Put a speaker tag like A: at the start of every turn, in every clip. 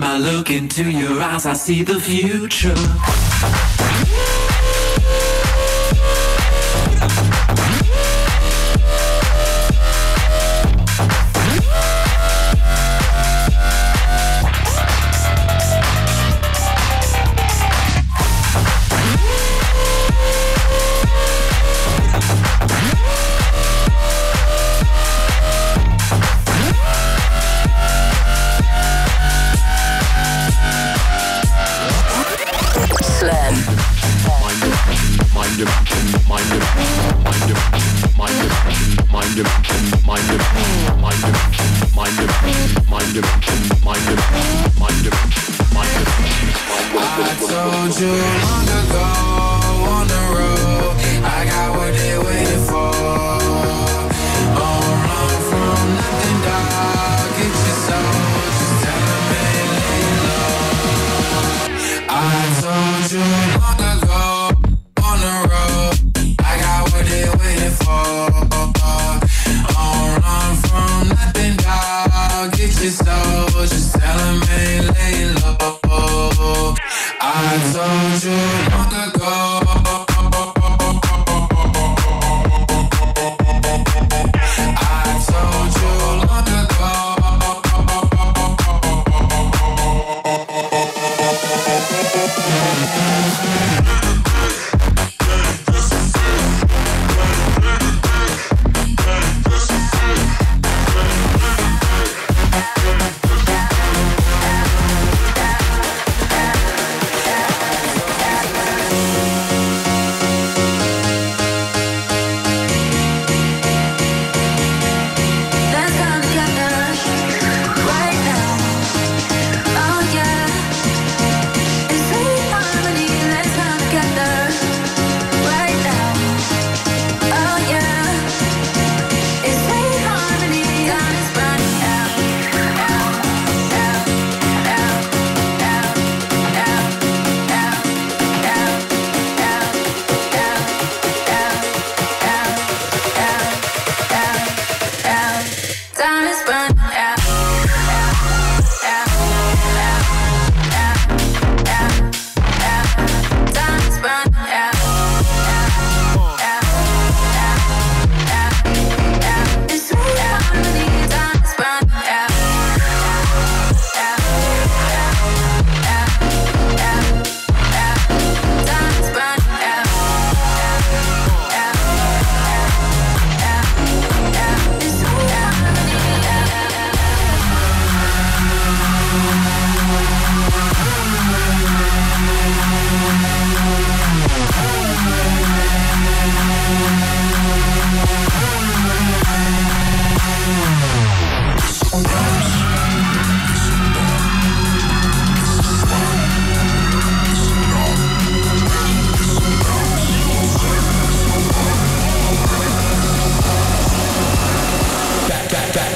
A: time I look into your eyes, I see the future.
B: you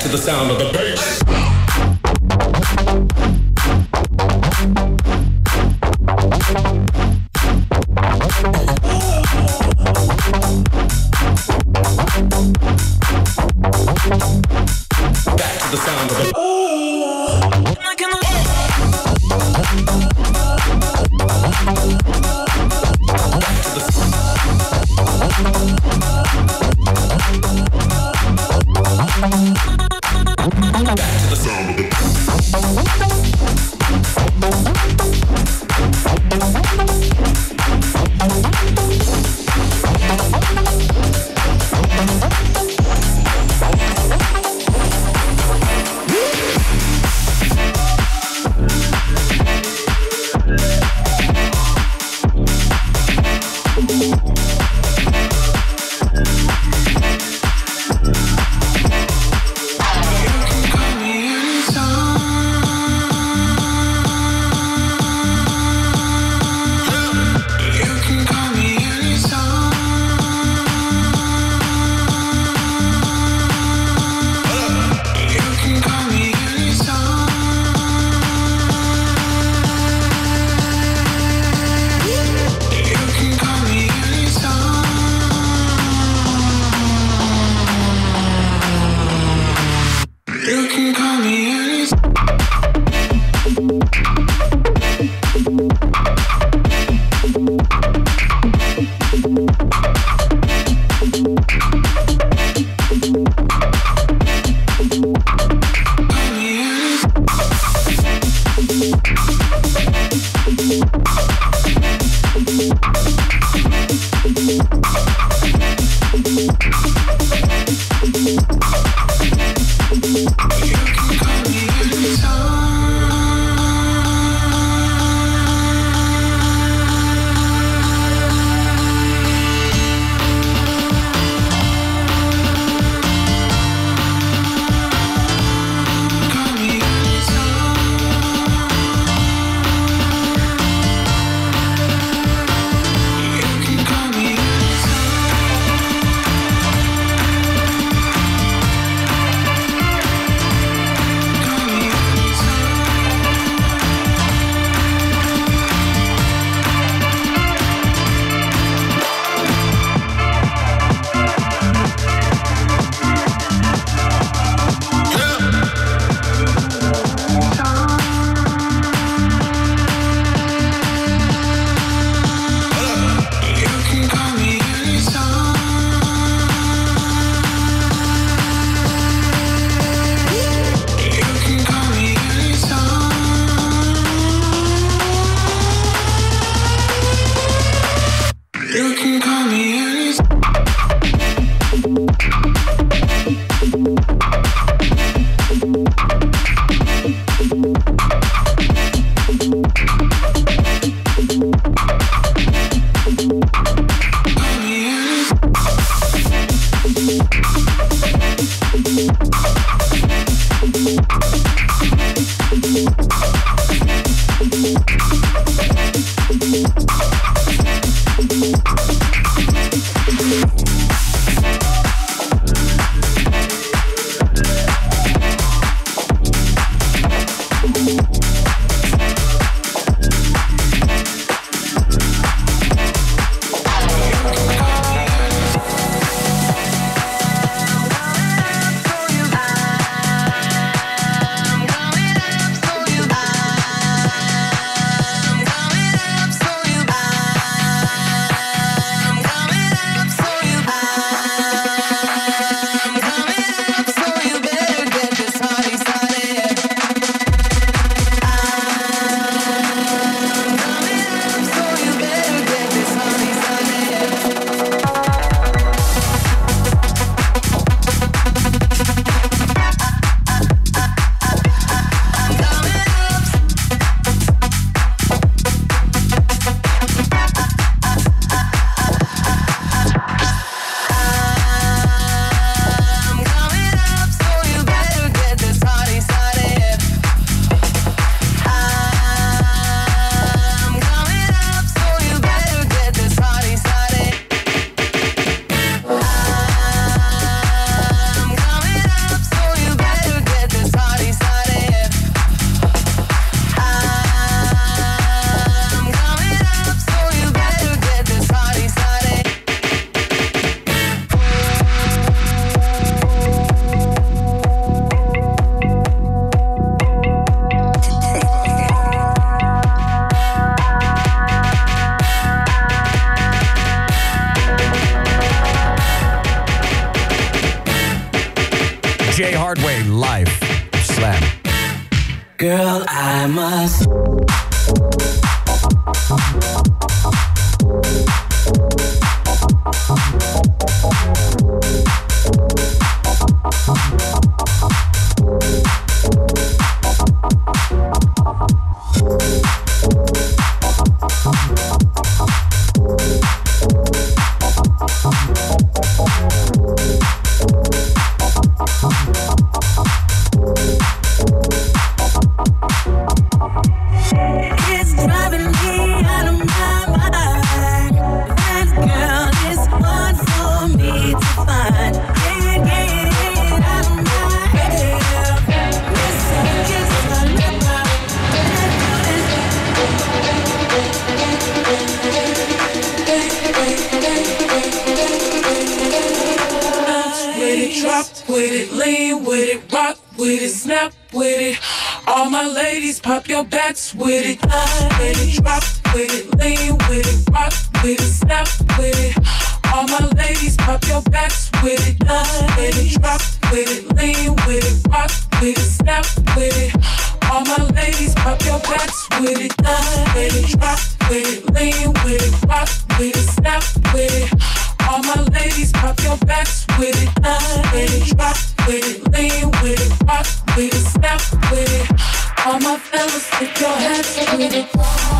C: to the sound of the bass.
D: Jay Hardway live. Slam.
E: Girl, I must.
F: it, rock with it, snap with it. All my ladies, pop your backs with it, line with it, drop with it, lean with it, rock with it, snap with it. All my ladies, pop your backs with it, line with it, drop with it, lean with it, rock with it, snap with it. All my ladies, pop your backs with it, line with it, drop with it, lean with it, rock with it, snap with it. All my ladies, pop your backs with it, line with your hands, with it.